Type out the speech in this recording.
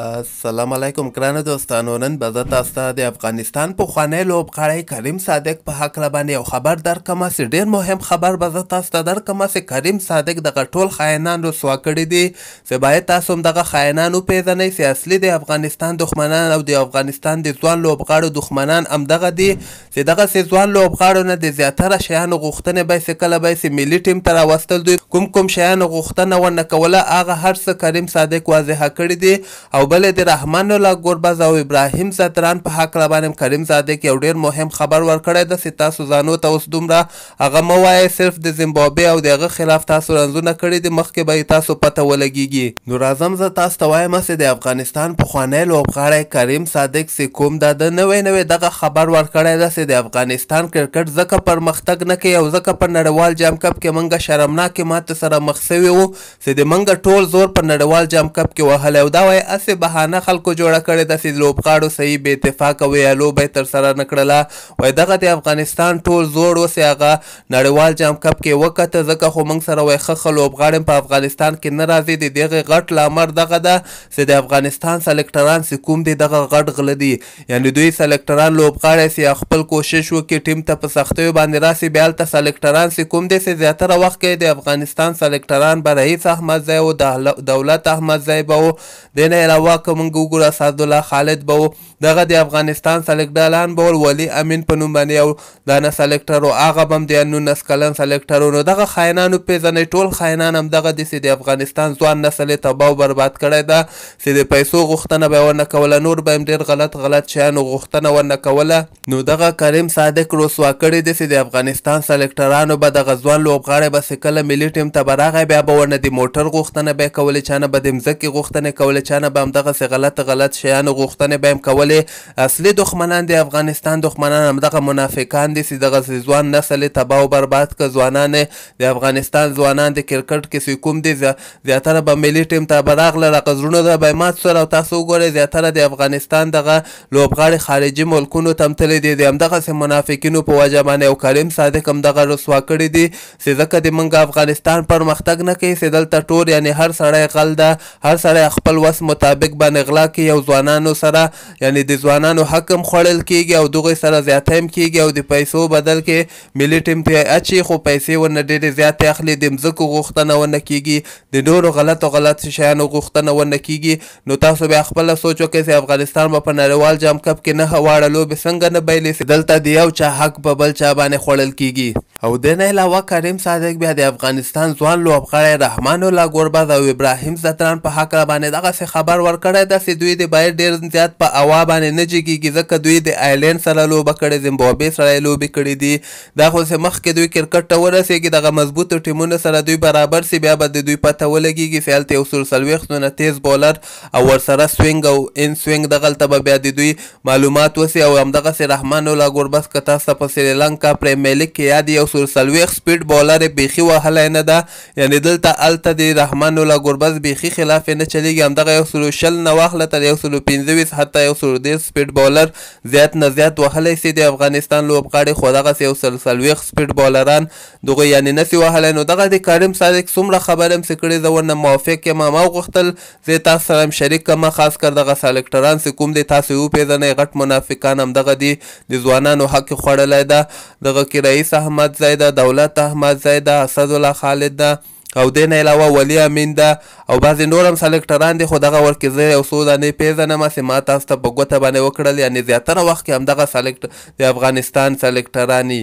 السلام علیکم ګرانه دوستانو نن به زه تاسو ته د افغانستان پخوانی لوبغاړی کریم صادق په هکله باندې یو خبر درکم چې ډیر مهم خبر به زه تاسو ته درکم چې کریم صادق دغه ټول خاینان رسوا کړي دي چې باید تاسو هم دغه خاینان وپیژنئ چې اصلي د افغانستان دښمنان او د افغانستان د ځوان لوبغاړو دښمنان همدغه دي چې دغسې ځوان لوبغاړو نه د زیاتره شیانو غوښتنې به چې کله به یې ملي ټیم ته راوستل دوی کوم کوم شیانو غوښتنه ورنه کوله هغه هر څه کریم صادق واضح کړي دي او بل د رحمان الله ګربز او ابراهیم ځدران په هکله باندې هم کریم صادق یو ډیر مهم خبر ورکړی ده چې تاسو ځانو ته اوس دومره هغه مه وایه صرف د زیمبابوې او د هغه خلاف تاسو رنځونه کړي دي مخکې به یې تاسو پته ولګیږي. نو راځم زه تاسو ته وایم سې د افغانستان پخوانی لوبغاړی کریم صادق سې کوم دا ده نوی نوی دغه خبر ورکړی ده سې د افغانستان کرکټ ځکه پرمختګ نه کوي او ځکه په نړیوال جام کپ کې مونږ شرمناکې ماتې سره مخ سوي وو سې د مونږ ټول زور په نړیوال جام کپ کې وهلی او دا وایې اسې بهانه خلکو جوړه کړې ده سې لوبغاړو صحیح بې اتفاقه ویالو به یې ترسره نه کړله وای دغه دی افغانستان ټول زوړ اوسې هغه نړیوال جام کپ کې وکته ځکه خو موږ سره وای خخه لوبغاړم په افغانستان کې نه راځي دی دغه غټ لامر دغه ده سي د افغانستان سلیکټران سي کوم دی دغه غټ غله دی یعنی دوی سلیکټران لوبغاړی سي خپل کوشش وکي ټیم ته په سختیو باندې راسي بیا هلته سلیکټران سي کوم دی سي زیاتره وخت کې د افغانستان سلیکټران به رئیس احمد زی او دولت احمد زی به و دینه علاوه که موږ وګورو اسدالله خالد به و دغه د افغانستان سلیکډالان بول ولی امین په نوم باندې او دا نه سلیکټر او هغه بم دی 19 کلن سلیکټر نو دغه خاینانو پیژنې ټول خاینان هم دغه دي چې د افغانستان ځوان نسل تباہ او برباد کړی دا چې د پیسو غوښتنه به ونه کوله نور به هم ډیر غلط غلط شیانو غوښتنه ونه کوله نو دغه کریم صادق رسوا کړی دی چې د افغانستان سلیکټرانو به دغه ځوان لوبغاړی به کله ملي ټيم ته به راغی بيا به ورنه دي موټر غوښتنه به کولې چانه به دي مځکې غوښتنې کولې چانه به همدغسې غلط غلط شيانو غوښتنې به هم کولې اصلي دښمنان دي افغانستان دښمنان همدغه منافقان دي سي دغسې ځوان نسل يې تباه او برباد که ځوانان يې د افغانستان ځوانان د کرکټ کې سي کوم دي زياتره به ملي ټيم ته به راغلل هغه زړونه به يې مات سول او تاسو وګورئ زياتره د افغانستان دغه لوبغاړی خارجی ملکونو تم تلی دی دی همدغسی منافقینو په وجه باندی او کریم صادق هم دغه رسوا کړی دی سی ځکه دی منګه افغانستان پر مختګ نه کوی سی دلته ټور یعنی هر سړی غل ده هر سړی خپل وس مطابق باندی غلا کوی او ځوانانو سره یعنی دی ځوانانو حق هم خوړل کیږی او دغوی سره زیاتی هم کیږی او دی پیسو بدل کی ملی ټیم ته اچی خو پیسی ورنه ډیری زیاتی اخلی دی مځکو غوښتنه ورنه کیږی دی نورو غلطو غلط شیانو غوښتنه ورنه کیږی نو تاسو بیا خپله سوچ وکړئ چې افغانستان به په نړیوال جام کپ کې نهه واړه لوبې څنګه نه بایلي چې دلته د یو چا حق په بل چا باندې خوړل کیږي. او دې نه علاوه کریم صادق بیا د افغانستان ځوان لوبغاړی رحمان الله ګربز او ابراهیم ځدران په هکله باندې دغسې خبر ورکړی ده چې دوی د باید ډیر زیات په هوا باندې نه جګیږي ځکه دوی د ایلینډ سره لوبه کړې زیمبابوې سره یې لوبې کړې دي دا خو څه مخکې دوی کرکټ ته ورسېږي دغه مضبوطو ټیمونو سره دوی برابر شي بیا به د دوی پته ولګېږي چې هلته یو سل څلوېښت ځونه تېز بولر او ورسره سوینګ او ان سوینګ دغلته به بیا د دوی معلومات وشي او همدغسې رحمان الله ګوربز که تاسو ته په سریلانکا پریمېرلیګ کې یاد وي یو سل څلوېښت سپیډ بولر یې بیخي وهلی نه ده یعنې دلته هلته د رحمان الله ګوربز بیخي خلاف یې نه چلېږي همدغه یو سل شل نه واخله تر یو سل پنځه ویشت حتی یو سل دېرش سپیډ بولر زیات نه زیات وهلی سي د افغانستان لوبغاړي خو دغه سي یو سل څلوېښت سپیډ بالران دغوی یعنی نسي وهلی نو دغه د کریم صادق څومره خبرې هم سي کړي زه ورنه موافق یم ما غوښتل زه یې تاسو سره هم شریک کړم خاص کر دغه سالکټران سي کوم دي تاسو یې وپیزنئ غټ منافقان همدغه دي د ځوانانو حق یې خوړلی ده دغه کي رئیس احمد زی ده دولت احمد زی ده اسد الله خالد ده او دې نه علاوه ولي امين ده او بعضې نور هم سلکټران دي خو دغه وړ کې زه يو څو دانې پېزنم چې ما تاسو ته په ګوته باندې وکړل يعنې زياتره وخت کې همدغه سلکټ د افغانستان سلکټران يي.